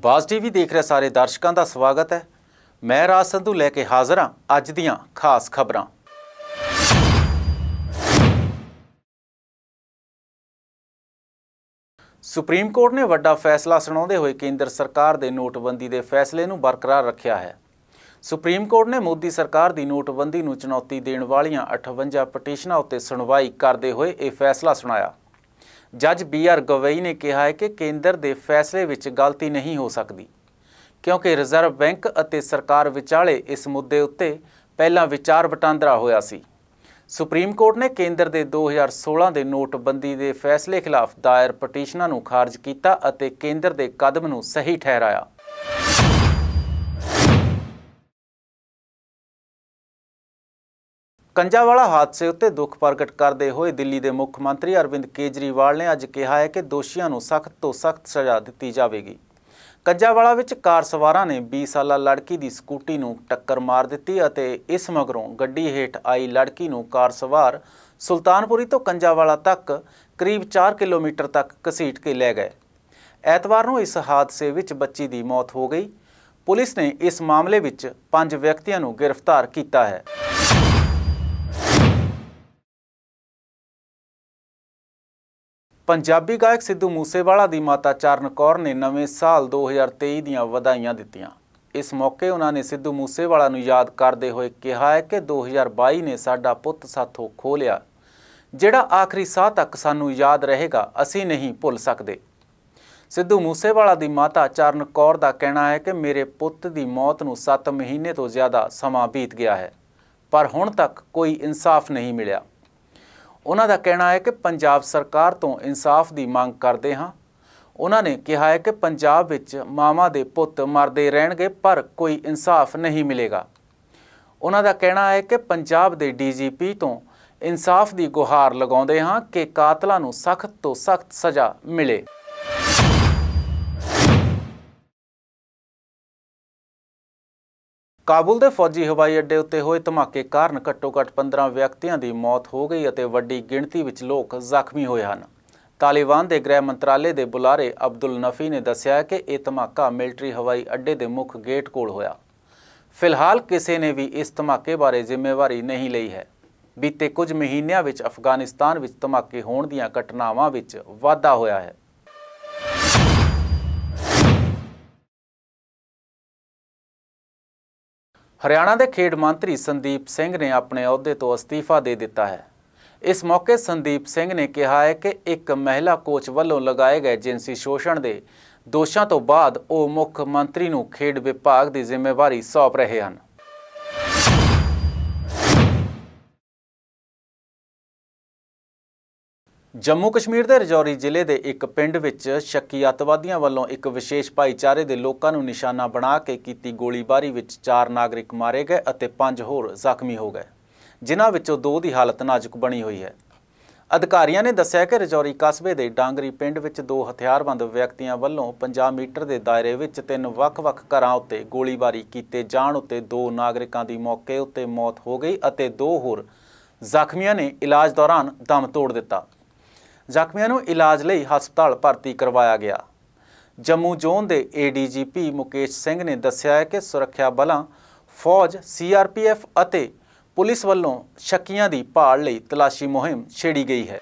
ਬਾਸ TV ਦੇਖ ਰਹੇ ਸਾਰੇ ਦਰਸ਼ਕਾਂ ਦਾ ਸਵਾਗਤ ਹੈ। ਮੈਂ ਰਾਜ ਸੰਧੂ ਲੈ ਕੇ ਹਾਜ਼ਰ ਹਾਂ ਅੱਜ ਦੀਆਂ ਖਾਸ ਖਬਰਾਂ। ਸੁਪਰੀਮ ਕੋਰਟ ਨੇ ਵੱਡਾ ਫੈਸਲਾ ਸੁਣਾਉਂਦੇ ਹੋਏ ਕੇਂਦਰ ਸਰਕਾਰ ਦੇ ਨੋਟਬੰਦੀ ਦੇ ਫੈਸਲੇ ਨੂੰ ਬਰਕਰਾਰ ਰੱਖਿਆ ਹੈ। ਸੁਪਰੀਮ ਕੋਰਟ ਨੇ ਮੋਦੀ ਸਰਕਾਰ ਦੀ ਨੋਟਬੰਦੀ ਨੂੰ ਚੁਣੌਤੀ ਦੇਣ ਵਾਲੀਆਂ 58 ਪਟੀਸ਼ਨਾਂ ਉੱਤੇ ਸੁਣਵਾਈ ਕਰਦੇ ਹੋਏ ਇਹ ਫੈਸਲਾ ਸੁਣਾਇਆ। ਜੱਜ ਬੀ ਆਰ ਗਵਈ ਨੇ ਕਿਹਾ ਹੈ ਕਿ ਕੇਂਦਰ ਦੇ ਫੈਸਲੇ ਵਿੱਚ ਗਲਤੀ ਨਹੀਂ ਹੋ ਸਕਦੀ, ਕਿਉਂਕਿ ਰਿਜ਼ਰਵ ਬੈਂਕ ਅਤੇ ਸਰਕਾਰ ਵਿਚਾਲੇ ਇਸ ਮੁੱਦੇ ਉੱਤੇ ਪਹਿਲਾਂ ਵਿਚਾਰ ਵਟਾਂਦਰਾ ਹੋਇਆ ਸੀ। ਸੁਪਰੀਮ ਕੋਰਟ ਨੇ ਕੇਂਦਰ ਦੇ 2016 ਦੇ ਨੋਟਬੰਦੀ ਦੇ ਫੈਸਲੇ ਖਿਲਾਫ ਦਾਇਰ ਪਟੀਸ਼ਨਾਂ ਨੂੰ ਖਾਰਜ ਕੀਤਾ ਅਤੇ ਕੇਂਦਰ ਦੇ ਕਦਮ ਨੂੰ ਸਹੀ ਠਹਿਰਾਇਆ। ਕੰਜਾਵਾਲਾ ਹਾਦਸੇ ਉੱਤੇ ਦੁੱਖ ਪ੍ਰਗਟ ਕਰਦੇ ਹੋਏ ਦਿੱਲੀ ਦੇ ਮੁੱਖ ਮੰਤਰੀ ਅਰਵਿੰਦ ਕੇਜਰੀਵਾਲ ਨੇ ਅੱਜ ਕਿਹਾ ਹੈ ਕਿ ਦੋਸ਼ੀਆਂ ਨੂੰ ਸਖਤ ਤੋਂ ਸਖਤ ਸਜ਼ਾ ਦਿੱਤੀ ਜਾਵੇਗੀ। ਕੰਜਾਵਾਲਾ ਵਿੱਚ ਕਾਰ ਸਵਾਰਾਂ ਨੇ 20 ਸਾਲਾ ਲੜਕੀ ਦੀ ਸਕੂਟੀ ਨੂੰ ਟੱਕਰ ਮਾਰ ਦਿੱਤੀ ਅਤੇ ਇਸ ਮਗਰੋਂ ਗੱਡੀ ਹੇਠ ਆਈ ਲੜਕੀ ਨੂੰ ਕਾਰ ਸਵਾਰ ਸੁਲਤਾਨਪੁਰੀ ਤੋਂ ਕੰਜਾਵਾਲਾ ਤੱਕ ਕਰੀਬ 4 ਕਿਲੋਮੀਟਰ ਤੱਕ ਘਸੀਟ ਕੇ ਲੈ ਗਏ। ਐਤਵਾਰ ਨੂੰ ਇਸ ਹਾਦਸੇ ਵਿੱਚ ਬੱਚੀ ਦੀ ਮੌਤ ਹੋ ਗਈ। ਪੁਲਿਸ ਨੇ ਇਸ ਮਾਮਲੇ ਵਿੱਚ ਪੰਜ ਵਿਅਕਤੀਆਂ ਨੂੰ ਗ੍ਰਿਫਤਾਰ ਕੀਤਾ ਹੈ। ਪੰਜਾਬੀ ਗਾਇਕ ਸਿੱਧੂ ਮੂਸੇਵਾਲਾ ਦੀ ਮਾਤਾ ਚਰਨ ਕੌਰ ਨੇ ਨਵੇਂ ਸਾਲ 2023 ਦੀਆਂ ਵਧਾਈਆਂ ਦਿੱਤੀਆਂ। ਇਸ ਮੌਕੇ ਉਹਨਾਂ ਨੇ ਸਿੱਧੂ ਮੂਸੇਵਾਲਾ ਨੂੰ ਯਾਦ ਕਰਦੇ ਹੋਏ ਕਿਹਾ ਹੈ ਕਿ 2022 ਨੇ ਸਾਡਾ ਪੁੱਤ ਸਾਥੋਂ ਖੋ ਲਿਆ। ਜਿਹੜਾ ਆਖਰੀ ਸਾਹ ਤੱਕ ਸਾਨੂੰ ਯਾਦ ਰਹੇਗਾ, ਅਸੀਂ ਨਹੀਂ ਭੁੱਲ ਸਕਦੇ। ਸਿੱਧੂ ਮੂਸੇਵਾਲਾ ਦੀ ਮਾਤਾ ਚਰਨ ਕੌਰ ਦਾ ਕਹਿਣਾ ਹੈ ਕਿ ਮੇਰੇ ਪੁੱਤ ਦੀ ਮੌਤ ਨੂੰ 7 ਮਹੀਨੇ ਤੋਂ ਜ਼ਿਆਦਾ ਸਮਾਂ ਬੀਤ ਗਿਆ ਹੈ, ਪਰ ਹੁਣ ਤੱਕ ਕੋਈ ਇਨਸਾਫ ਨਹੀਂ ਮਿਲਿਆ। ਉਹਨਾਂ ਦਾ ਕਹਿਣਾ ਹੈ ਕਿ ਪੰਜਾਬ ਸਰਕਾਰ ਤੋਂ ਇਨਸਾਫ ਦੀ ਮੰਗ ਕਰਦੇ ਹਾਂ। ਉਹਨਾਂ ਨੇ ਕਿਹਾ ਹੈ ਕਿ ਪੰਜਾਬ ਵਿੱਚ ਮਾਵਾਂ ਦੇ ਪੁੱਤ ਮਰਦੇ ਰਹਿਣਗੇ, ਪਰ ਕੋਈ ਇਨਸਾਫ ਨਹੀਂ ਮਿਲੇਗਾ। ਉਹਨਾਂ ਦਾ ਕਹਿਣਾ ਹੈ ਕਿ ਪੰਜਾਬ ਦੇ ਡੀਜੀਪੀ ਤੋਂ ਇਨਸਾਫ ਦੀ ਗੁਹਾਰ ਲਗਾਉਂਦੇ ਹਾਂ ਕਿ ਕਾਤਲਾਂ ਨੂੰ ਸਖਤ ਤੋਂ ਸਖਤ ਸਜ਼ਾ ਮਿਲੇ। ਕਾਬੁਲ ਦੇ ਫੌਜੀ ਹਵਾਈ ਅੱਡੇ ਉੱਤੇ ਹੋਏ ਧਮਾਕੇ ਕਾਰਨ ਘੱਟੋ-ਘੱਟ 15 ਵਿਅਕਤੀਆਂ ਦੀ ਮੌਤ ਹੋ ਗਈ ਅਤੇ ਵੱਡੀ ਗਿਣਤੀ ਵਿੱਚ ਲੋਕ ਜ਼ਖਮੀ ਹੋਏ ਹਨ। ਤਾਲਿਬਾਨ ਦੇ ਗ੍ਰਹਿ ਮੰਤਰਾਲੇ ਦੇ ਬੁਲਾਰੇ ਅਬਦੁਲ ਨਫੀ ਨੇ ਦੱਸਿਆ ਕਿ ਇਹ ਧਮਾਕਾ ਮਿਲਟਰੀ ਹਵਾਈ ਅੱਡੇ ਦੇ ਮੁੱਖ ਗੇਟ ਕੋਲ ਹੋਇਆ। ਫਿਲਹਾਲ ਕਿਸੇ ਨੇ ਵੀ ਇਸ ਧਮਾਕੇ ਬਾਰੇ ਜ਼ਿੰਮੇਵਾਰੀ ਨਹੀਂ ਲਈ ਹੈ। ਬੀਤੇ ਕੁਝ ਮਹੀਨਿਆਂ ਵਿੱਚ ਅਫਗਾਨਿਸਤਾਨ ਵਿੱਚ ਧਮਾਕੇ ਹੋਣ ਦੀਆਂ ਘਟਨਾਵਾਂ ਵਿੱਚ ਵਾਧਾ ਹੋਇਆ ਹੈ। ਹਰਿਆਣਾ ਦੇ ਖੇਡ ਮੰਤਰੀ ਸੰਦੀਪ ਸਿੰਘ ਨੇ ਆਪਣੇ ਅਹੁਦੇ ਤੋਂ ਅਸਤੀਫਾ ਦੇ ਦਿੱਤਾ ਹੈ। ਇਸ ਮੌਕੇ ਸੰਦੀਪ ਸਿੰਘ ਨੇ ਕਿਹਾ ਹੈ ਕਿ ਇੱਕ ਮਹਿਲਾ ਕੋਚ ਵੱਲੋਂ ਲਗਾਏ ਗਏ ਜਿੰਸੀ ਸ਼ੋਸ਼ਣ ਦੇ ਦੋਸ਼ਾਂ ਤੋਂ ਬਾਅਦ ਉਹ ਮੁੱਖ ਮੰਤਰੀ ਨੂੰ ਖੇਡ ਵਿਭਾਗ ਦੀ ਜ਼ਿੰਮੇਵਾਰੀ ਸੌਂਪ ਰਹੇ ਹਨ। ਜੰਮੂ ਕਸ਼ਮੀਰ ਦੇ ਰਜੌਰੀ ਜ਼ਿਲ੍ਹੇ ਦੇ ਇੱਕ ਪਿੰਡ ਵਿੱਚ ਸ਼ੱਕੀ ਅੱਤਵਾਦੀਆਂ ਵੱਲੋਂ ਇੱਕ ਵਿਸ਼ੇਸ਼ ਭਾਈਚਾਰੇ ਦੇ ਲੋਕਾਂ ਨੂੰ ਨਿਸ਼ਾਨਾ ਬਣਾ ਕੇ ਕੀਤੀ ਗੋਲੀਬਾਰੀ ਵਿੱਚ ਚਾਰ ਨਾਗਰਿਕ ਮਾਰੇ ਗਏ ਅਤੇ ਪੰਜ ਹੋਰ ਜ਼ਖਮੀ ਹੋ ਗਏ, ਜਿਨ੍ਹਾਂ ਵਿੱਚੋਂ ਦੋ ਦੀ ਹਾਲਤ ਨਾਜ਼ੁਕ ਬਣੀ ਹੋਈ ਹੈ। ਅਧਿਕਾਰੀਆਂ ਨੇ ਦੱਸਿਆ ਕਿ ਰਜੌਰੀ ਕਸਬੇ ਦੇ ਡਾਂਗਰੀ ਪਿੰਡ ਵਿੱਚ ਦੋ ਹਥਿਆਰਬੰਦ ਵਿਅਕਤੀਆਂ ਵੱਲੋਂ 50 ਮੀਟਰ ਦੇ ਦਾਇਰੇ ਵਿੱਚ ਤਿੰਨ ਵੱਖ-ਵੱਖ ਘਰਾਂ ਉੱਤੇ ਗੋਲੀਬਾਰੀ ਕੀਤੇ ਜਾਣ ਉੱਤੇ ਦੋ ਨਾਗਰਿਕਾਂ ਦੀ ਮੌਕੇ ਉੱਤੇ ਮੌਤ ਹੋ ਗਈ ਅਤੇ ਦੋ ਹੋਰ ਜ਼ਖਮੀਆਂ ਨੇ ਇਲਾਜ ਦੌਰਾਨ ਦਮ ਤੋੜ ਦਿੱਤਾ। ਜ਼ਖਮੀਆਂ ਨੂੰ ਇਲਾਜ ਲਈ ਹਸਪਤਾਲ ਭਰਤੀ ਕਰਵਾਇਆ ਗਿਆ। ਜੰਮੂ ਜ਼ੋਨ ਦੇ ਏਡੀਜੀਪੀ ਮੁਕੇਸ਼ ਸਿੰਘ ਨੇ ਦੱਸਿਆ ਹੈ ਕਿ ਸੁਰੱਖਿਆ ਬਲਾਂ, ਫੌਜ ਸੀਆਰਪੀਐਫ ਅਤੇ ਪੁਲਿਸ ਵੱਲੋਂ ਸ਼ੱਕੀਆਂ ਦੀ ਭਾਲ ਲਈ ਤਲਾਸ਼ੀ ਮੁਹਿੰਮ ਛੇੜੀ ਗਈ ਹੈ।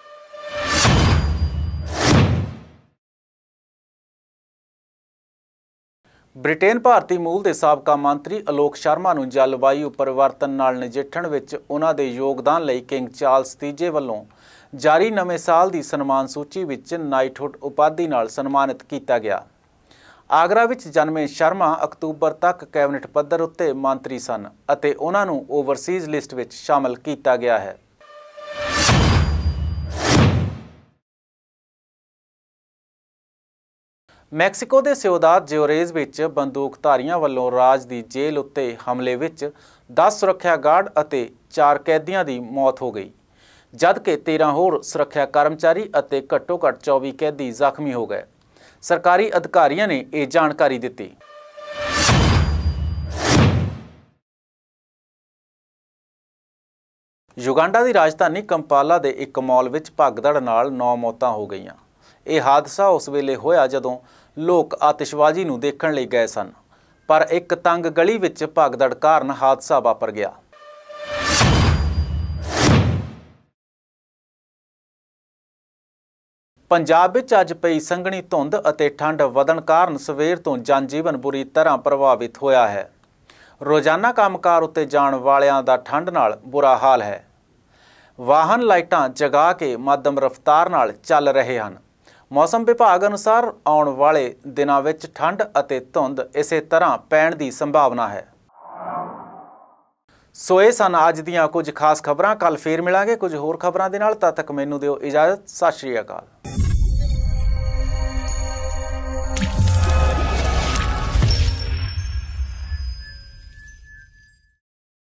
ਬ੍ਰਿਟੇਨ ਭਾਰਤੀ ਮੂਲ ਦੇ ਸਾਬਕਾ ਮੰਤਰੀ ਅਲੋਕ ਸ਼ਰਮਾ ਨੂੰ ਜਲਵਾਯੂ ਪਰਿਵਰਤਨ ਨਾਲ ਨਜਿੱਠਣ ਵਿੱਚ ਉਹਨਾਂ ਦੇ ਯੋਗਦਾਨ ਲਈ ਕਿੰਗ ਚਾਰਲਸ ਤੀਜੇ ਵੱਲੋਂ ਜਾਰੀ ਨਵੇਂ ਸਾਲ ਦੀ ਸਨਮਾਨ ਸੂਚੀ ਵਿੱਚ ਨਾਈਟਹੁੱਡ ਉਪਾਧੀ ਨਾਲ ਸਨਮਾਨਿਤ ਕੀਤਾ ਗਿਆ। ਆਗਰਾ ਵਿੱਚ ਜਨਮੇ ਸ਼ਰਮਾ ਅਕਤੂਬਰ ਤੱਕ ਕੈਬਨਿਟ ਪੱਧਰ ਉੱਤੇ ਮੰਤਰੀ ਸਨ ਅਤੇ ਉਹਨਾਂ ਨੂੰ ਓਵਰਸੀਜ਼ ਲਿਸਟ ਵਿੱਚ ਸ਼ਾਮਲ ਕੀਤਾ ਗਿਆ ਹੈ। ਮੈਕਸੀਕੋ ਦੇ ਸਿਉਦਾਦ ਜਿਓਰੇਜ਼ ਵਿੱਚ ਬੰਦੂਕਧਾਰੀਆਂ ਵੱਲੋਂ ਰਾਜ ਦੀ ਜੇਲ੍ਹ ਉੱਤੇ ਹਮਲੇ ਵਿੱਚ 10 ਸੁਰੱਖਿਆ ਗਾਰਡ ਅਤੇ 4 ਕੈਦੀਆਂ ਦੀ ਮੌਤ ਹੋ ਗਈ। ਜਦਕਿ 13 ਹੋਰ ਸੁਰੱਖਿਆ ਕਰਮਚਾਰੀ ਅਤੇ ਘੱਟੋ-ਘੱਟ 24 ਕੈਦੀ ਜ਼ਖਮੀ ਹੋ ਗਏ। ਸਰਕਾਰੀ ਅਧਿਕਾਰੀਆਂ ਨੇ ਇਹ ਜਾਣਕਾਰੀ ਦਿੱਤੀ। ਯੁਗਾਂਡਾ ਦੀ ਰਾਜਧਾਨੀ ਕੰਪਾਲਾ ਦੇ ਇੱਕ ਮਾਲ ਵਿੱਚ ਭਗਦੜ ਨਾਲ 9 ਮੌਤਾਂ ਹੋ ਗਈਆਂ। ਇਹ ਹਾਦਸਾ ਉਸ ਵੇਲੇ ਹੋਇਆ ਜਦੋਂ ਲੋਕ ਆਤਿਸ਼ਬਾਜ਼ੀ ਨੂੰ ਦੇਖਣ ਲਈ ਗਏ ਸਨ। ਪਰ ਇੱਕ ਤੰਗ ਗਲੀ ਵਿੱਚ ਭਗਦੜ ਕਾਰਨ ਹਾਦਸਾ ਵਾਪਰ ਗਿਆ। ਪੰਜਾਬ ਵਿੱਚ ਅੱਜ ਪਈ ਸੰਘਣੀ ਧੁੰਦ ਅਤੇ ਠੰਡ ਵਧਣ ਕਾਰਨ ਸਵੇਰ ਤੋਂ ਜਨਜੀਵਨ ਬੁਰੀ ਤਰ੍ਹਾਂ ਪ੍ਰਭਾਵਿਤ ਹੋਇਆ ਹੈ। ਰੋਜ਼ਾਨਾ ਕੰਮਕਾਰ ਉੱਤੇ ਜਾਣ ਵਾਲਿਆਂ ਦਾ ਠੰਡ ਨਾਲ ਬੁਰਾ ਹਾਲ ਹੈ। ਵਾਹਨ ਲਾਈਟਾਂ ਜਗਾ ਕੇ ਮੱਧਮ ਰਫ਼ਤਾਰ ਨਾਲ ਚੱਲ ਰਹੇ ਹਨ। ਮੌਸਮ ਵਿਭਾਗ ਅਨੁਸਾਰ ਆਉਣ ਵਾਲੇ ਦਿਨਾਂ ਵਿੱਚ ਠੰਡ ਅਤੇ ਧੁੰਦ ਇਸੇ ਤਰ੍ਹਾਂ ਪੈਣ ਦੀ ਸੰਭਾਵਨਾ ਹੈ। ਸੋ ਇਹ ਸਨ ਅੱਜ ਦੀਆਂ ਕੁਝ ਖਾਸ ਖਬਰਾਂ। ਕੱਲ ਫੇਰ ਮਿਲਾਂਗੇ। ਕੁਝ ਹੋਰ ਖਬਰਾਂ ਦੇ ਨਾਲ ਤਦ ਤੱਕ ਮੈਨੂੰ ਦਿਓ ਇਜਾਜ਼ਤ। ਸਤਿ ਸ਼੍ਰੀ ਅਕਾਲ।